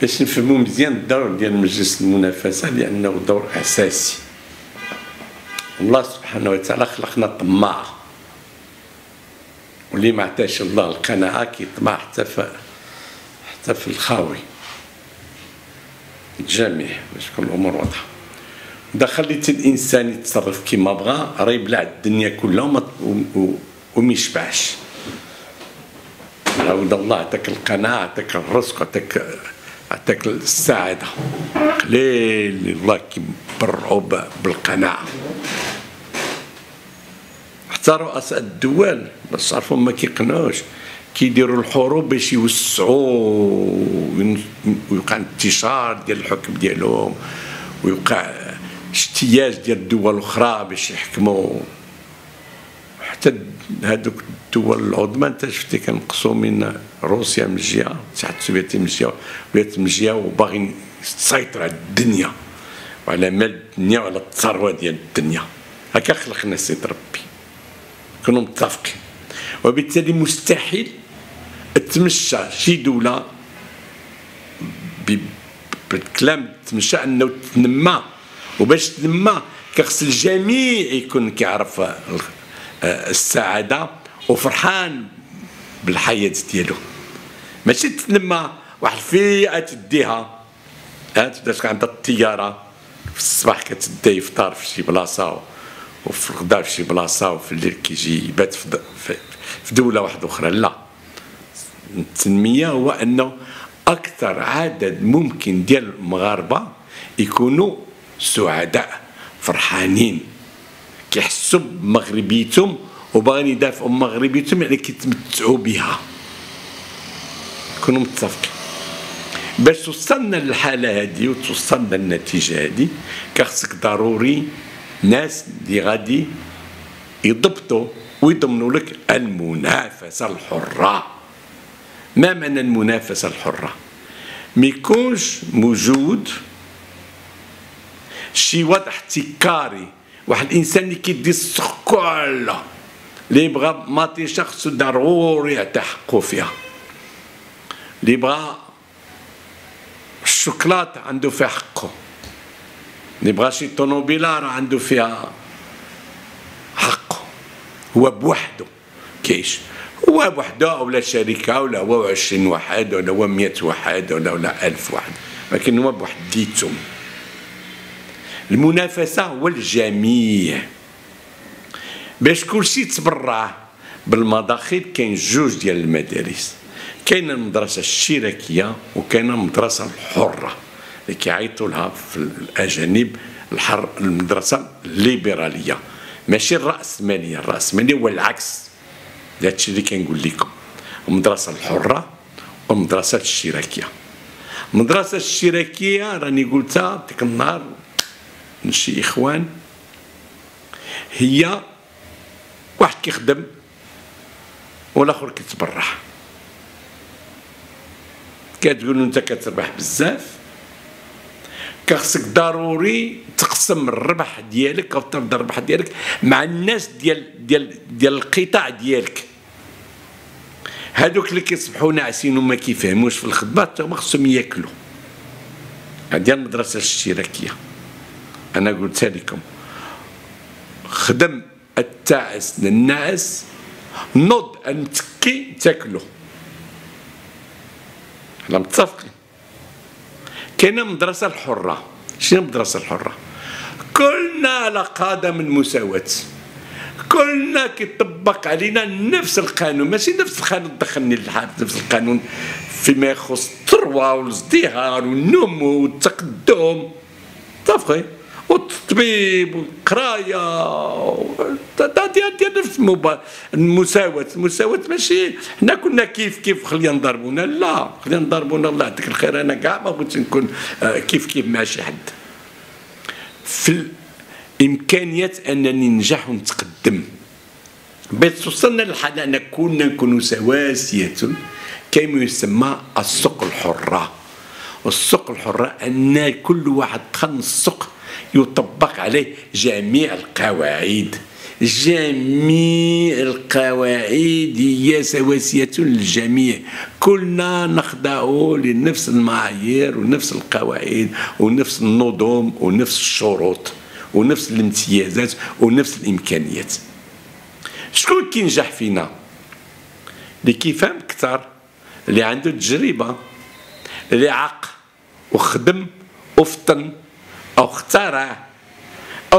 باش نفهموا مزيان الدور ديال مجلس المنافسة لأنه دور أساسي. الله سبحانه وتعالى خلقنا طماع. واللي ما عطاش الله القناعة كيطمع حتى في حتى في الخاوي. الجميع باش تكون الأمور واضحة. اذا خليت الإنسان يتصرف كما بغى راه يبلع الدنيا كلها وما يشبعش. عاود الله عطاك القناعة عطاك الرزق عطاك عطاك السعاده قليل الله كيبرعوا بالقناعة. حتى رؤساء الدول. باش تعرفوا ما كيقنعوش. كيديروا الحروب باش يوسعوا ويوقع انتشار ديال الحكم ديالهم ويوقع اجتياز ديال الدول الأخرى باش يحكموا. حتى هذوك الدول العظمى انت شفتي كنقصوا من روسيا من جهه الاتحاد السوفيتي من جهه ولات من جهه وباغي تسيطر على الدنيا وعلى مال الدنيا وعلى الثروة ديال الدنيا. هكا خلقنا سيد ربي. كانوا متفقين. وبالتالي مستحيل تمشى شي دولة بالكلام تمشى أنه تنمى. وباش تنمى كخص الجميع يكون كيعرف السعادة وفرحان بالحياة ديالو. ماشي تنمى واحد الفئة تديها تبدا عندها الطيارة في الصباح كتدا يفطر في شي بلاصة وفي الغدا في شي بلاصة وفي الليل كيجي يبات في دولة واحدة أخرى. لا. التنمية هو أنه أكثر عدد ممكن ديال المغاربة يكونوا سعداء فرحانين. كيحسوا بمغربيتهم وباغيين يدافعوا مغربيتهم يعني كيتمتعوا بها يكونوا متفقين. باش توصلنا للحالة هذه وتوصلنا للنتيجة هذه كخصك ضروري ناس اللي غادي يضبطوا ويضمنوا لك المنافسة الحرة. ما معنى المنافسة الحرة؟ ما يكونش موجود شي وضع احتكاري واحد الانسان اللي كيدي السوق كله اللي بغى ماطي شخص ضروري يعطي حقه فيها. اللي بغى الشوكولاتة عنده فيها حقه اللي بغى شي طوموبيله راه عنده فيها حقه هو بوحده كيش. هو بوحده ولا شركة ولا هو 20 واحد ولا هو 100 واحد ولا ولا 1000 واحد. لكن هو بوحديتهم. المنافسة هو الجميع باش كلشي تبرع بالمداخل كاين جوج ديال المدارس. كاينة المدرسة الاشتراكيه وكاينه المدرسة الحرة اللي كيعيطوا لها في الأجانب الحر المدرسة الليبرالية. ماشي الرأسمالية الرأسمالية هو العكس. هادشي اللي كنقول لكم. المدرسة الحرة والمدرسة الاشتراكيه المدرسة الاشتراكيه راني قلتها ديك النهار لشي إخوان هي واحد كيخدم والآخر كيتبرع. كتقول أنت كتربح بزاف كخصك ضروري تقسم الربح ديالك أو ترد الربح ديالك مع الناس ديال ديال ديال القطاع ديالك. هادوك اللي كيصبحوا ناعسين وما كيفهموش في الخدمة هما خصهم ياكلوا. هذه المدرسة الاشتراكية. أنا قلتها لكم خدم التاعس للناعس نض المتكي تاكله إحنا متفقين. كاينة المدرسة الحرة. شنو المدرسة الحرة؟ كلنا على قدم المساواة. كلنا كيطبق علينا نفس القانون. ماشي نفس القانون دخلني الحاد نفس القانون فيما يخص الثروة والازدهار والنمو والتقدم. متفقين؟ والتطبيب والقرايه ديال نفس المساواة المساواة ماشي. حنا كنا كيف كيف خلينا نضربونا؟ لا. خلينا نضربونا الله يعطيك الخير. أنا كاع ما بغيتش نكون آه، كيف كيف مع شي حد. في الإمكانيات أنني ننجح ونتقدم. باش توصلنا للحاله أن كنا نكونوا سواسية. كما يسمى السوق الحرة. والسوق الحرة أن كل واحد دخل السوق يطبق عليه جميع القواعد. جميع القواعد هي سواسية للجميع. كلنا نخضع لنفس المعايير ونفس القواعد ونفس النظم ونفس الشروط ونفس الامتيازات ونفس الإمكانيات. شكون كينجح فينا؟ اللي كيفهم أكثر اللي عنده تجربة اللي عق وخدم وفطن اخترع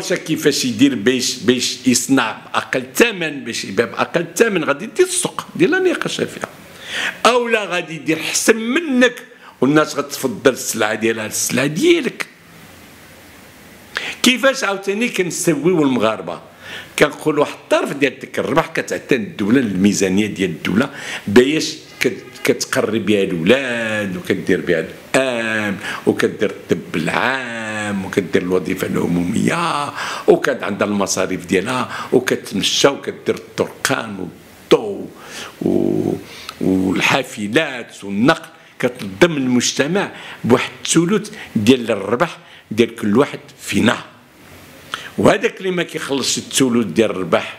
شا كيفاش يدير باش باش يصنع باقل ثمن باش يبيع بأقل ثمن غادي يدير السوق ديال لا نقاش فيها. أو لا غادي يدير حسن منك والناس غتفضل السلعة ديالها السلعة ديالك. كيفاش عاوتاني كنسويو المغاربة؟ كنقول واحد الطرف ديال ديك الربح كتعتمد الدولة الميزانية ديال الدولة باش كتقري بها الأولاد وكدير بها الام وكدير الطب العام وكدير الوظيفة العمومية وكاد عندها المصاريف ديالها وكتمشى وكدير الطرقان والضوء والحافلات والنقل. كتنظم المجتمع بواحد الثلث ديال الربح ديال كل واحد فينا. وهذاك اللي ما كيخلصش الثلث ديال الربح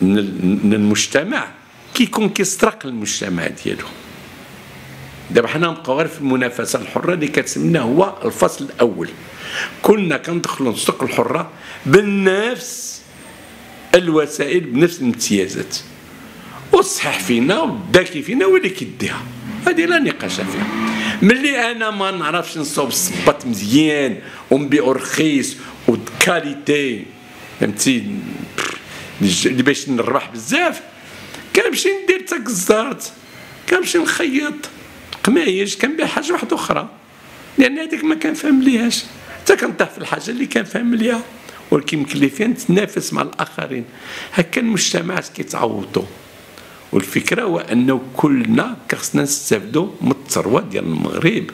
من المجتمع كيكون كيسترق المجتمع ديالو. دابا حنا غير في المنافسة الحرة اللي كتسمينا هو الفصل الأول. كنا كندخلوا السوق الحرة بنفس الوسائل بنفس الامتيازات. والصحيح فينا والذكي فينا هو اللي كيديها. هذه لا نقاش فيها. ملي أنا ما نعرفش نصوب الصباط مزيان ونبيعو رخيص وكاليتي فهمتي؟ باش نربح بزاف كنمشي ندير تا كزارت كنمشي نخيط. قمايش كنبيع حاجة واحدة أخرى. لأن هذيك ما كنفهم ليهاش. حتى كنطيح في الحاجة اللي كنفهم ليها. ولكن مكلفين نتنافس مع الآخرين. هكا المجتمعات كيتعوضوا والفكرة هو أنه كلنا خصنا نستافدوا من الثروة ديال المغرب.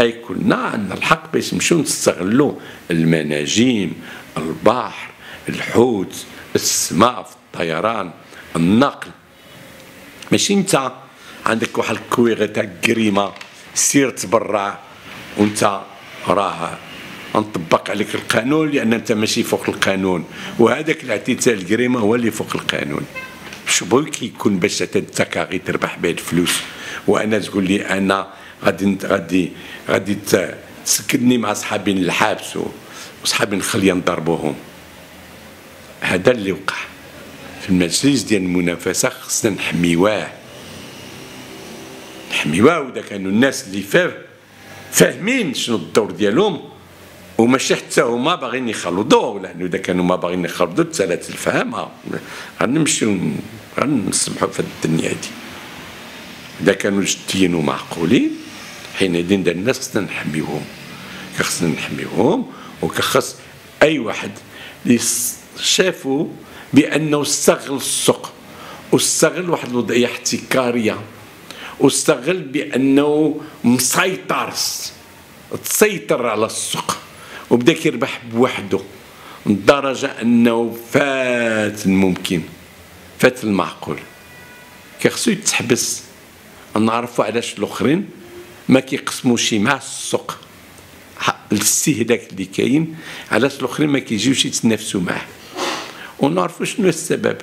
أي كلنا عندنا الحق باش نمشيو نستغلوا المناجم البحر الحوت السماء الطيران النقل. ماشي انت عندك واحد الكويغه تاع كريمة سير تبرع وانت راه نطبق عليك القانون لأن انت ماشي فوق القانون. وهذاك الاعتتال الكريمة هو اللي فوق القانون. شبوي كيكون باش انت كاغي تربح به الفلوس. وأنا تقول لي أنا غادي غادي غادي تسكنني مع صحابي الحابس وصحابي نخلي نضربوهم. هذا اللي وقع. في المجلس ديال المنافسة خصنا نحميواه. نحميواه ودا كانوا الناس اللي فاه فاهمين شنو الدور ديالهم. وماشي حتى هما باغيين يخلطوا لأنه إذا كانوا ما باغيين يخلطوا تسالات الفهم غنمشيو غنسمحوا في الدنيا هذه إذا كانوا جديين ومعقولين حينئذ الناس خصنا نحميوهم. خصنا نحميوهم وكخص أي واحد اللي شافوا بأنه استغل السوق واستغل واحد الوضعية احتكارية. واستغل بأنه مسيطر تسيطر على السوق. وبدا كيربح بوحده لدرجة أنه فات الممكن فات المعقول. كيخصو يتحبس. نعرفوا علاش الأخرين ما كيقسموش مع السوق. الاستهلاك اللي كاين علاش الأخرين ما كيجيوش يتنافسوا معاه. ونعرفوا شنو السبب.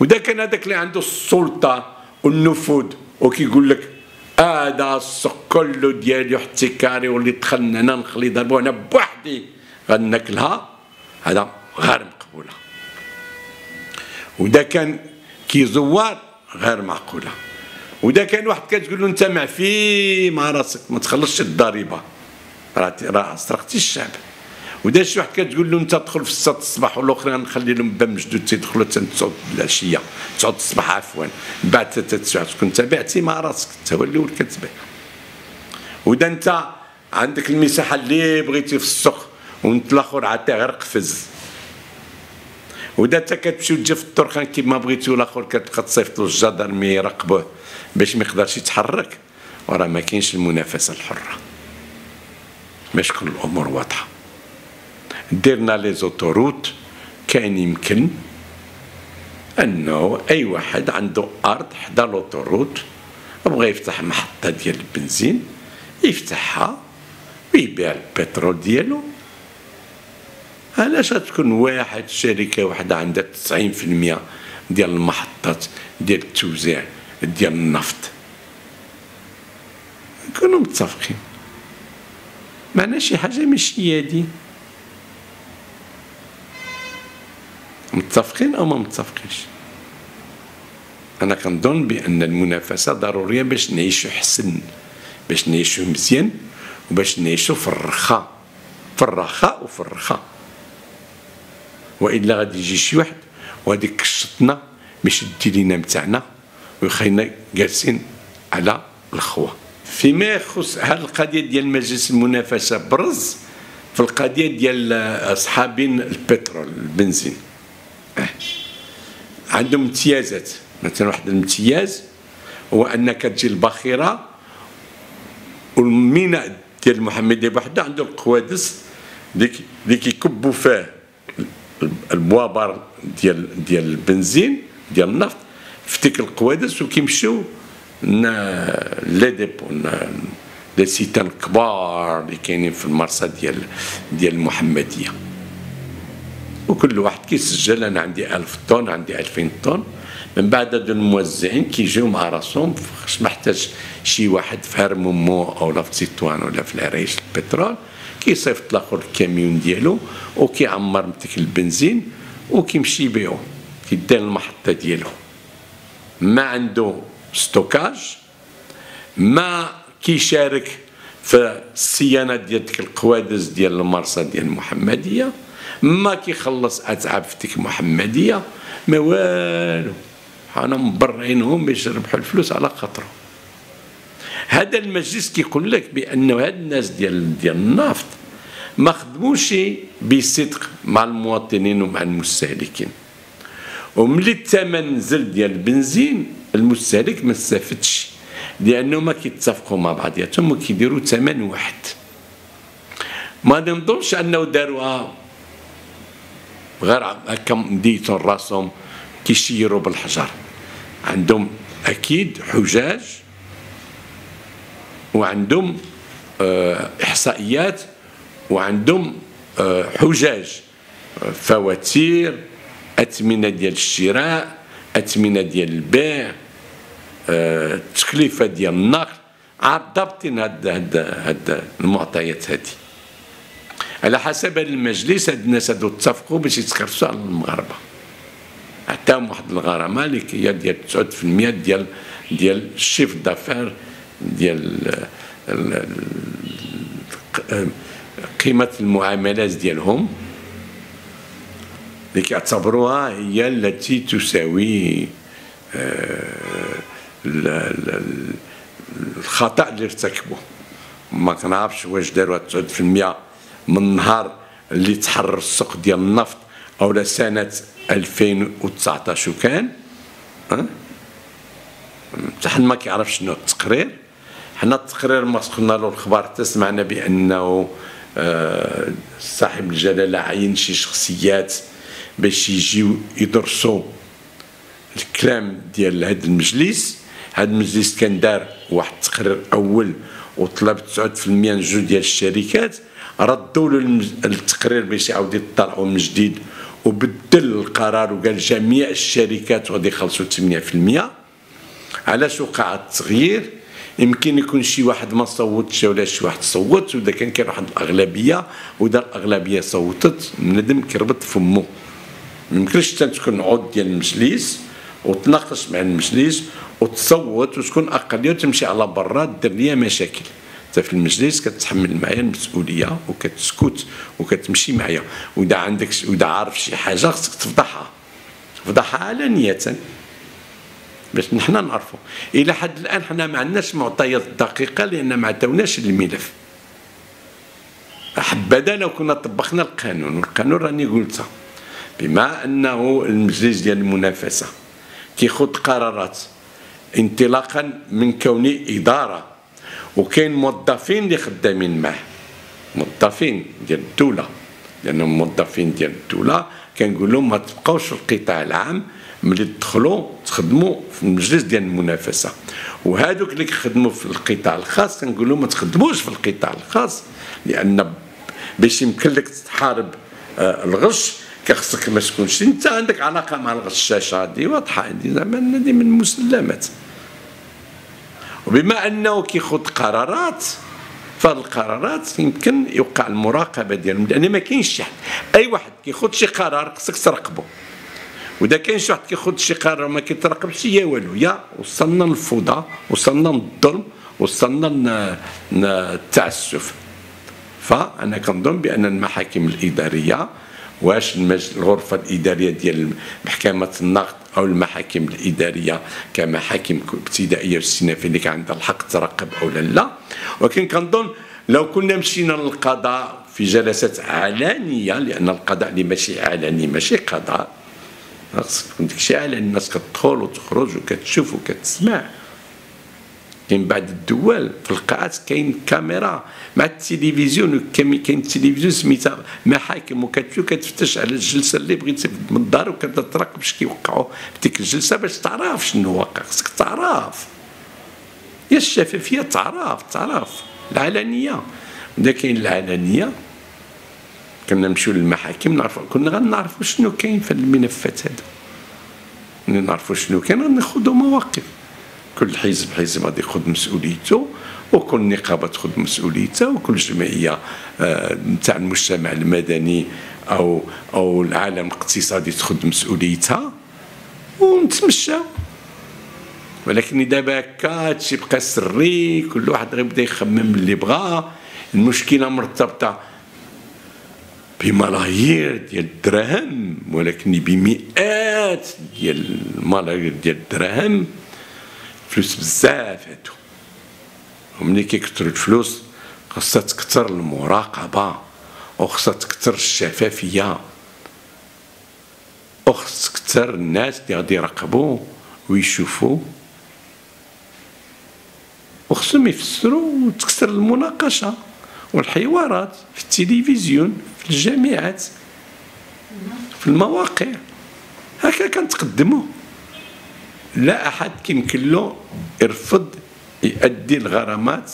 ودا كان هذاك اللي عنده السلطة والنفوذ وكيقول لك هذا السوق كله ديالي احتكاري واللي دخلنا أنا نخلي ضربو أنا بوحدي. غناكلها. هذا غير مقبولة. ودا كان كيزوار غير معقولة. ودا كان واحد كتقول له أنت معفي مع راسك ما تخلصش الضريبة. راه سرقتي الشعب. ودا شي واحد كتقول له أنت تدخل في 6 الصباح والاخرين نخلي لهم باب مجدود تيدخلوا حتى 9 العشية. 9 الصباح عفوا. من بعد حتى 9 تكون تبعتي مع راسك. أنت هو الأول كتبع ودا أنت عندك المساحة اللي بغيتي في السوق وأنت الآخر عطيه غير قفز. ودا أنت كتمشي تجي في الطرقان كيما بغيتي والآخر كتبقى تصيفط له يراقبوه باش ما يقدرش يتحرك. وراه ما كاينش المنافسة الحرة. باش كل الأمور واضحة. درنا les autoroutes كان يمكن أنه أي واحد عنده أرض حدا l'autoroute بغى يفتح محطة ديال البنزين يفتحها ويبيع البترول ديالو. علاش تكون واحد شركة واحدة عندها 90% ديال المحطات ديال التوزيع ديال النفط؟ نكونوا متفقين. معنا شي حاجة ماشي هادي. متفقين أو ما متفقينش؟ أنا كنظن بأن المنافسة ضرورية باش نعيشوا حسن باش نعيشوا مزيان وباش نعيشوا في الرخاء في الرخاء وفي الرخاء وإلا غادي يجي شي واحد وغادي يكشطنا باش يدي لينا متاعنا ويخلينا جالسين على الخوه فيما يخص هذه القضية ديال مجلس المنافسة برز في القضية ديال أصحابين البترول البنزين. عندهم امتيازات. مثلا واحد الامتياز هو أنك تجي الباخرة والميناء ديال المحمديه بوحده عنده القوادس اللي كيكبوا فيه البوابر ديال ديال البنزين ديال النفط في تلك القوادس وكيمشيو les dépôts les citernes الكبار اللي كاينين في المرسى ديال ديال المحمديه وكل واحد كيسجل أنا عندي 1000 طن عندي 2000 طن. من بعد هاد الموزعين كيجيو مع راسهم خاص محتاج شي واحد في هرمومو أو في تطوان ولا في العرائش البترول. كيصيفط لاخر الكاميون ديالو وكيعمر متك البنزين وكيمشي بيهم كيدير المحطة ديالو. ما عنده stockage ما كيشارك في الصيانة ديال ديك القوادس ديال المرسى ديال المحمدية. ما كيخلص أتعاب في ديك المحمديه ما والو. حنا مبرعينهم باش يربحوا الفلوس على خاطرهم. هذا المجلس كيقول لك بانه هاد الناس ديال ديال النفط ما خدموش بصدق مع المواطنين ومع المستهلكين. وملي الثمن نزل ديال البنزين المستهلك ما استفدش لأنه ما كيتفقوا مع بعضياتهم وكيديروا ثمن واحد. ما نظنش أنه داروها غير هكا مديتون راسهم كيشيروا بالحجر. عندهم أكيد حجاج وعندهم آه إحصائيات وعندهم آه حجاج. فواتير أثمنة ديال الشراء أثمنة ديال البيع التكلفه ديال النقل. عاد ضابطين هاد هاد هاد المعطيات هذه على حسب المجلس هاد الناس هادو اتفقوا باش يتكرسوا على المغاربة. عطاهم واحد الغرامة اللي هي ديال 9% ديال ديال الشيف دافير ديال قيمة المعاملات ديالهم اللي كيعتبروها هي التي تساوي آه، الخطأ اللي ارتكبوه. ما كنعرفش واش داروا 9% من نهار اللي تحرر السوق ديال النفط أو سنة 2019 كان ها؟ حتى ما كيعرف شنو التقرير. حنا التقرير ما سخنا له الخبر تسمعنا بأنه آه، صاحب الجلالة عين شي شخصيات باش يجيو يدرسوا الكلام ديال هذا المجلس. هذا المجلس كان دار واحد التقرير أول وطلب 9% من جوج ديال الشركات. ردوا له التقرير باش يعاود يطلعوا من جديد وبدل القرار وقال جميع الشركات غادي يخلصوا 8% علاش وقع التغيير؟ يمكن يكون شي واحد ما صوتش ولا شي واحد صوت وإذا كان كان واحد الأغلبية وإذا الأغلبية صوتت بنادم كيربط فمه ما يمكنش تكون عضو ديال المجلس وتناقش مع المجلس وتصوت وتكون أقلية وتمشي على برا دير ليا مشاكل. انت في المجلس كتحمل معايا المسؤولية وكتسكت وكتمشي معايا. وإذا عندك وإذا عارف شي حاجة خصك تفضحها. تفضحها علانية. باش نحنا نعرفوا إلى حد الآن حنا ما عندناش معطيات دقيقة لأن ما عطاوناش الملف. حبذا لو كنا طبقنا القانون. والقانون راني قلتها بما أنه المجلس ديال المنافسة كيخذ قرارات انطلاقا من كوني إدارة وكاين موظفين اللي خدامين معه موظفين ديال الدولة. لأنهم موظفين ديال الدولة كنقول لهم ما تبقاوش في القطاع العام ملي تدخلوا تخدموا في المجلس ديال المنافسة. وهذوك اللي كيخدموا في القطاع الخاص كنقول لهم ما تخدموش في القطاع الخاص لأن باش يمكن لك تحارب آه، الغش كخصك ما تكونش أنت عندك علاقة مع الغشاشة. هذه واضحة عندي زعما هذه من المسلمات وبما أنه كيخذ قرارات فهاد القرارات يمكن يوقع المراقبة ديالهم لأن ما كاينش شي حد. أي واحد كيخذ شي قرار خصك تراقبه وإذا كاين شي واحد كياخذ شي قرار ما كيتراقبش يا والو. يا وصلنا للفوضى وصلنا للظلم وصلنا للتعسف فأنا كنظن بأن المحاكم الإدارية واش الغرفة الإدارية ديال محكمة النقد أو المحاكم الإدارية كمحاكم ابتدائية واستئنافيه اللي كان عندها الحق تراقب أو لا ولكن كنظن لو كنا مشينا للقضاء في جلسات علانيه لأن القضاء اللي ماشي علني ماشي قضاء. خاصك يكون داكشي علني الناس كتدخل وتخرج وكتشوف وكتسمع. كاين بعض الدول في القاعات كاين كاميرا مع التلفزيون كاين التلفزيون سميتها محاكم وكتمشي كتفتش على الجلسة اللي بغيتي من الدار وكتبدا تراقب اش كيوقعوا في ديك الجلسة باش تعرف شنو واقع خصك تعرف. يا الشفافية تعرف تعرف. العلنية. اذا كاين العلنية؟ كنا نمشيو للمحاكم نعرف كنا غنعرفوا شنو كاين في الملفات هذا. نعرفوا شنو كاين غناخذوا مواقف. كل حزب حزب غادي ياخذ مسؤوليته وكل نقابة تاخذ مسؤوليتها وكل جمعية نتاع آه المجتمع المدني أو أو العالم الاقتصادي تاخذ مسؤوليتها ونتمشاو ولكن دابا هكا هادشي بقى سري كل واحد غيبدا يخمم اللي بغا. المشكلة مرتبطة بملايير ديال الدراهم ولكن بمئات ديال الملايير ديال الدراهم. فلوس بزاف هادو. وملي كيكثروا الفلوس خاصها تكثر المراقبة وخاصها تكثر الشفافية وخص تكثر الناس اللي غادي يراقبوا ويشوفوا وخصهم يفسروا وتكثر المناقشة والحوارات في التلفزيون في الجامعات في المواقع. هكا كنتقدموا لا أحد كيمكن له يرفض يؤدي الغرامات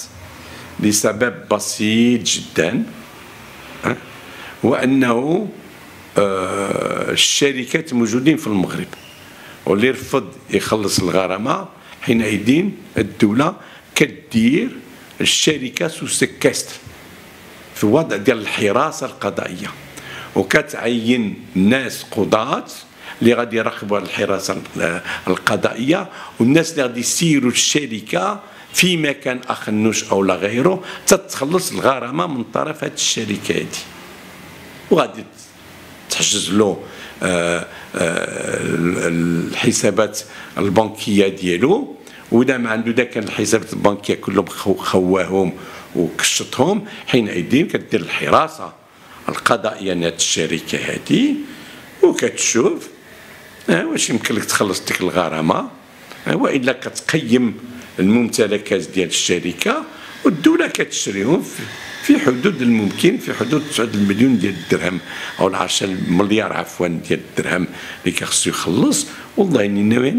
لسبب بسيط جدا وأنه آه، الشركات موجودين في المغرب واللي يرفض يخلص الغرامة حينئذ الدولة كدير الشركة سو سكاستر في وضع ديال الحراسة القضائية وكتعين ناس قضاة اللي غادي يراقبوا الحراسه القضائية والناس اللي غادي يسيروا الشركة في مكان اخنوش أو لا غيره تتخلص الغرامة من طرف هذه الشركة هذه وغادي تحجز له آه، آه، الحسابات البنكية ديالو. وإذا ما عنده ذاك الحسابات البنكية كلهم خواهم وكشطهم حينئذ كدير الحراسة القضائية لهذه الشركة هذه وكتشوف واش يمكن لك تخلص ديك الغرامة؟ وإلا كتقيم الممتلكات ديال الشركة والدولة كتشريهم في حدود الممكن في حدود 9 المليون ديال الدرهم أو 10 مليار عفوا ديال الدرهم اللي كيخصو يخلص. والله إني ناوي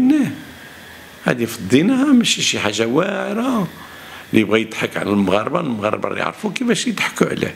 هذه فضيناها ماشي شي حاجة واعرة. اللي بغى يضحك على المغاربة المغاربة يعرفوا كيفاش يضحكوا عليه.